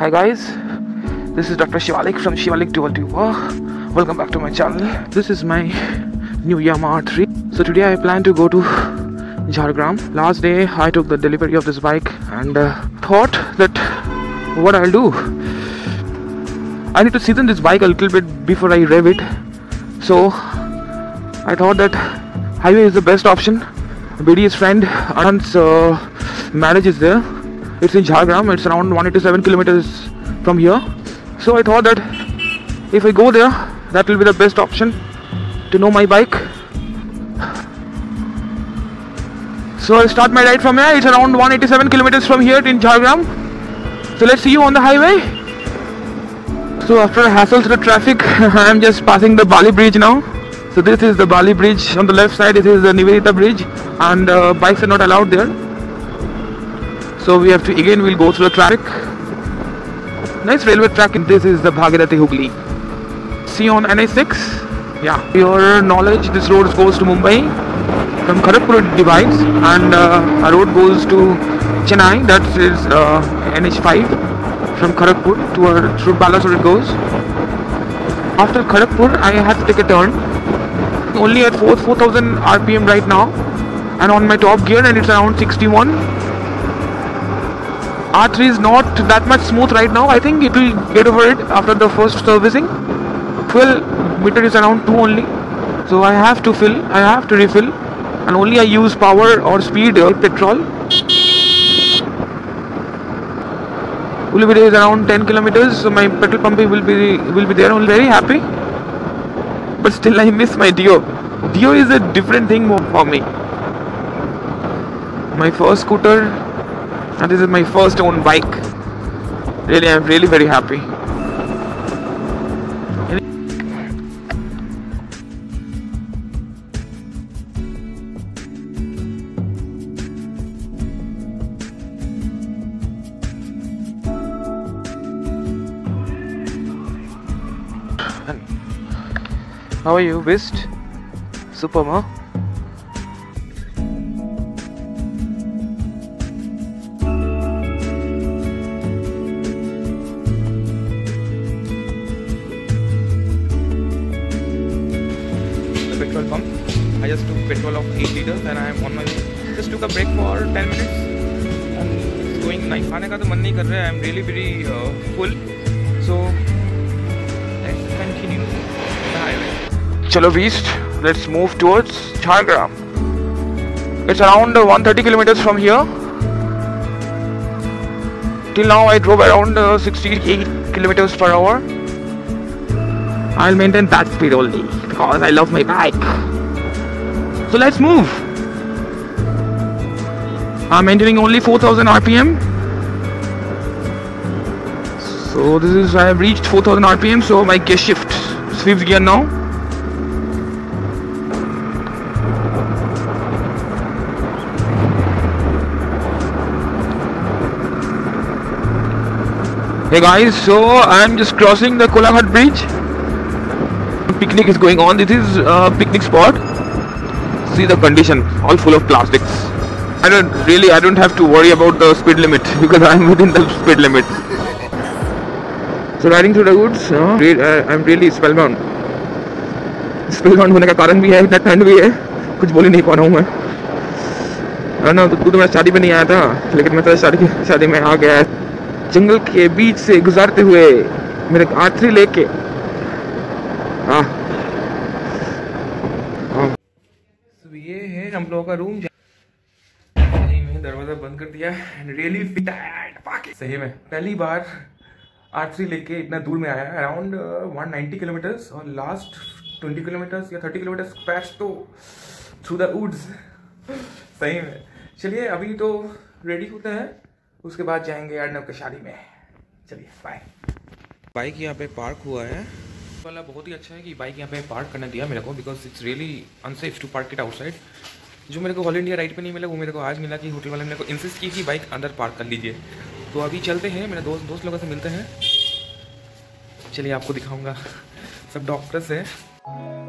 Hi guys, this is Dr. Siwalik from Siwalik Dual Tuber. Welcome back to my channel. This is my new Yamaha 3. So today I plan to go to Jhargram. Last day I took the delivery of this bike and uh, thought that what I'll do. I need to season this bike a little bit before I rev it. So I thought that highway is the best option. BD's friend Arnab's uh, marriage is there. It's in Jhargram. It's around 187 kilometers from here. So I thought that if I go there, that will be the best option to know my bike. So I'll start my ride from here. It's around 187 kilometers from here in Jhargram. So let's see you on the highway. So after a hassle through traffic, I'm just passing the Bally Bridge now. So this is the Bally Bridge. On the left side, This is the Nivedita Bridge, and uh, bikes are not allowed there. So we have to again we'll go through the traffic. Nice railway track. and This is the Bhagirathi Hooghly. See on NH6. Yeah. Your knowledge, this road goes to Mumbai. From Kharagpur divides, and uh, a road goes to Chennai. That is uh, NH5 from Kharagpur to uh, through Balasore it goes. After Kharagpur, I had to take a turn. Only at 4 4000 RPM right now, and on my top gear, and it's around 61. R3 is not that much smooth right now. I think it will get over it after the first servicing. Fuel meter is around 2 only. So I have to fill, I have to refill and only I use power or speed or petrol. Uluberia is around 10 kilometers so my petrol pump will be will be there. I'm very happy. But still I miss my Dio. Dio is a different thing for me. My first scooter and this is my first own bike really i'm really very happy how are you Bist? super huh? petrol pump. I just took petrol of 8 liters and I am on my way. Just took a break for 10 minutes and it's going nice. खाने का तो मन नहीं कर रहा है. I'm really very uh, full. So let's continue the highway. Chalo east. Let's move towards Jhargram. It's around 130 kilometers from here. Till now I drove around uh, 68 kilometers per hour. I'll maintain that speed only because I love my bike. So let's move. I'm entering only 4000 RPM. So this is I have reached 4000 RPM. So my gear shift fifth gear now. Hey guys, so I'm just crossing the Kolaghat bridge picnic is going on. This is a picnic spot. See the condition, all full of plastics. I don't really, I don't have to worry about the speed limit because I'm within the speed limit. So riding through the woods, uh, I'm really spellbound. Spellbound होने का कारण भी है इतना ठंड भी है कुछ बोल ही नहीं पा रहा हूँ मैं है ना तू तो मेरा शादी पे नहीं आया था लेकिन मैं तेरा शादी शादी में आ गया जंगल के बीच से गुजारते हुए मेरे आखिरी लेके तो ये है हम लोगों का रूम सही में दरवाज़ा बंद कर दिया रियली फिट सही में। पहली बार आर थ्री लेके इतना दूर में आया अराउंड वन नाइन्टी किलोमीटर्स और लास्ट ट्वेंटी किलोमीटर्स या थर्टी किलोमीटर्स क्रैश तो थ्रू द वुड्स सही में। चलिए, अभी तो रेडी होते हैं, उसके बाद जाएँगे अर्नव की शादी में। चलिए बाय बाइक यहाँ पे पार्क हुआ है। वाला बहुत ही अच्छा है कि बाइक यहाँ पे पार्क करने दिया मेरे को because it's really unsafe to park it outside जो मेरे को ऑल इंडिया राइड पे नहीं मिला वो मेरे को आज मिला कि होटल वाले मेरे को इंसिस की कि बाइक अंदर पार्क कर लीजिए तो अभी चलते हैं मेरे दोस्त दोस्त लोगों से मिलते हैं चलिए आपको दिखाऊँगा सब डॉक्टर्स हैं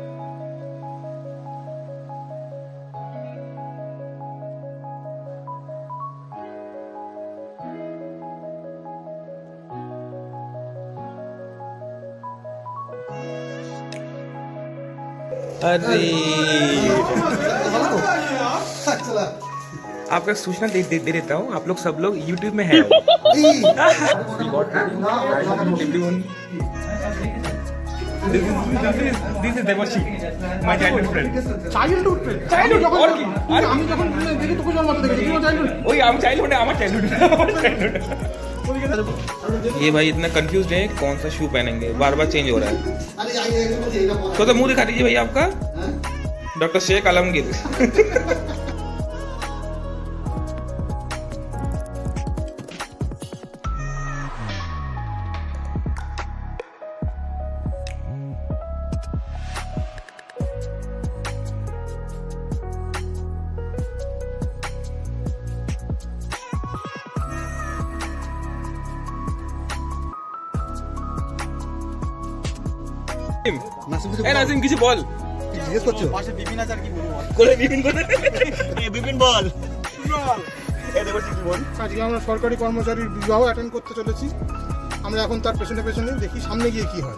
अरे आपका सूचना दे, दे, दे देता हूँ आप लोग सब लोग YouTube में हैं This is this is this is Devashi, my childhood friend. Childhood friend Childhood, যখন or কি? আর- আমি যখন দেখি তোকে জন্মাতে দেখেছি তুই চাইল্ডহুড ওই আমার चाइल्डहुड है আমার चाइल्डहुड ये भाई इतना कंफ्यूज है कौन सा शू पहनेंगे? बार बार चेंज हो रहा है। तो तो मुँह दिखा दीजिए भाई आपका। डॉक्टर शेख आलमगीर। নাসিম কিছু বল। জিজ্ঞেস করছ? পাশে বিপিন আছে আর কি বলব? বল? করে বিপিন করে বিপিন বল। আজকে আমরা সরকারি কর্মচারীর বিবাহ অ্যাটেন্ড করতে চলেছি। আমরা এখন তার পেছনে পেছনে দেখি সামনে গিয়ে কি হয়।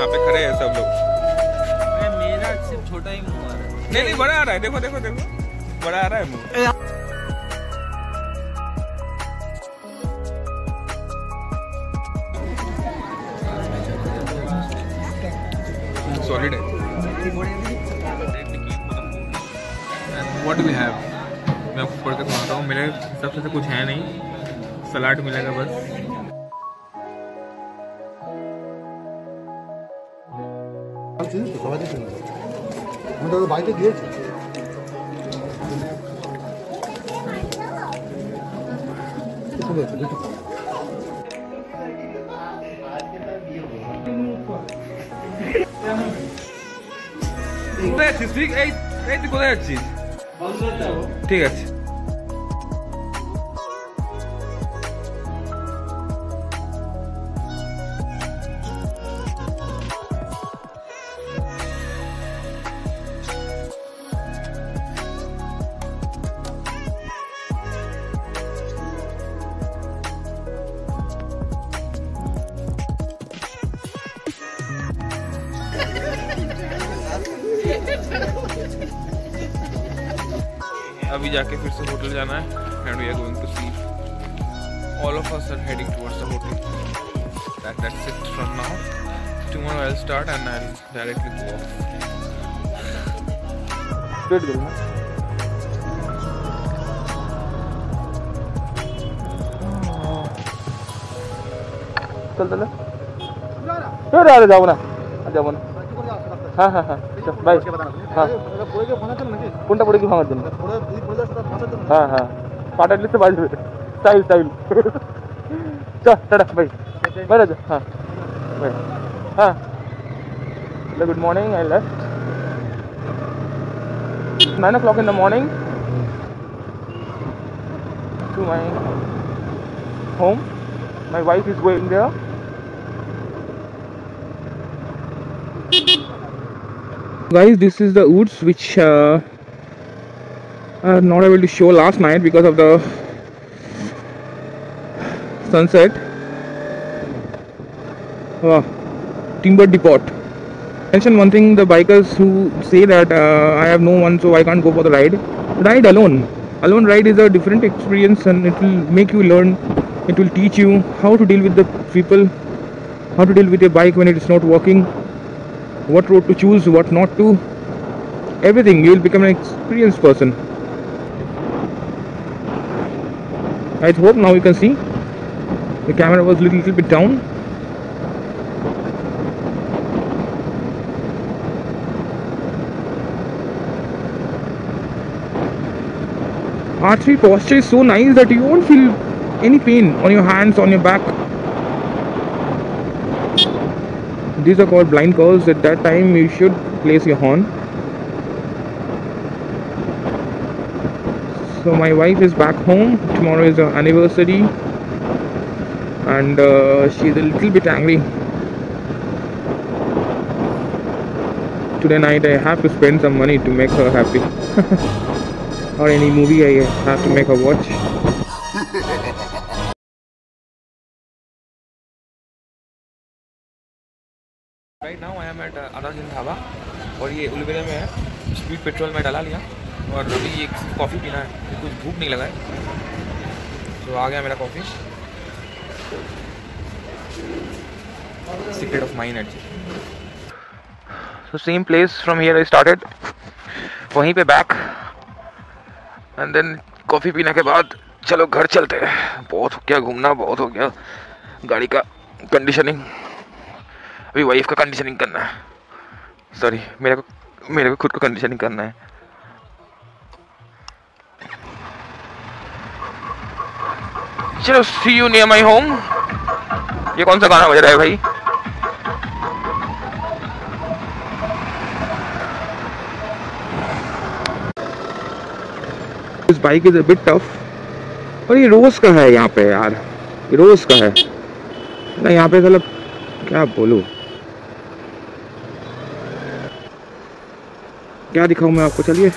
यहाँ पे खड़े हैं सब लोग। मेरा सिर्फ़ छोटा ही मुँह आ रहा है। नहीं नहीं बड़ा आ रहा है। देखो देखो देखो। बड़ा आ रहा है मुँह। सॉलिड है। व्हाट वी हैव मैं आपको पढ़ के सुनाता हूँ। मेरे हिसाब से तो कुछ है नहीं। सलाड मिलेगा बस। সবাই দেখে আমি তো বাড়িতে গিয়েছি কোথায় আছিস তুই এই এই তুই কোথায় যাচ্ছিস? ঠিক আছে। अभी जाके फिर से होटल जाना है and we are going to see all of us are heading towards the hotel. That, that's it from now. Tomorrow I'll start and I'll directly go off. Good girl, na? चल चल फिर अरे जाओ ना जाओ ना हाँ हाँ हाँ बाय हाँ कौन टा पड़ेगी भांगा दिन हां हां पाटालीच पाहिजे चालेल चालेल चल टाटा बाई बरं जा हां बाय हां hello good morning I left nine o'clock in the morning to my home guys this is the woods which uh, was not able to show last night because of the sunset. Oh, timber depot. Mention one thing: the bikers who say that uh, I have no one, so I can't go for the ride. Ride alone. Alone ride is a different experience, and it will make you learn. It will teach you how to deal with the people, how to deal with your bike when it is not working, what road to choose, what not to. Everything. You will become an experienced person. I hope now you can see. The camera was little, little bit down. R3 posture is so nice that you won't feel any pain on your hands, on your back. These are called blind curves. At that time, you should place your horn. So my wife is back home. Tomorrow is her anniversary, and uh, she's a little bit angry. Today night, I have to spend some money to make her happy. or any movie I have to make her watch. Right now I am at uh, Anarjin Dhaba और ये उलवेरा में है speed petrol में डाला लिया और अभी एक कॉफ़ी पीना है। कुछ भूख नहीं लगा है। तो आ गया मेरा coffee. Secret of mine actually so, same place from here I started. वहीं पे बैक एंड देन कॉफ़ी पीने के बाद, चलो घर चलते हैं। बहुत हो गया घूमना, बहुत हो गया गाड़ी का कंडीशनिंग अभी वाइफ का कंडीशनिंग करना है। सॉरी मेरे को मेरे को खुद को कंडीशनिंग करना है। चलो see you near my home ये कौन सा गाना बज रहा है भाई? This bike is a bit tough. और ये रोज का है यहाँ पे यार। ये रोज का है। ना यहाँ पे मतलब क्या बोलूँ? क्या दिखाऊँ मैं आपको? चलिए।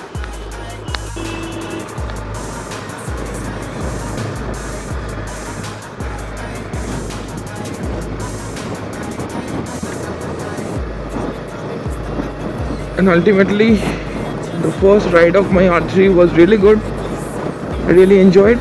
And ultimately the first ride of my R3 was really good. I really enjoyed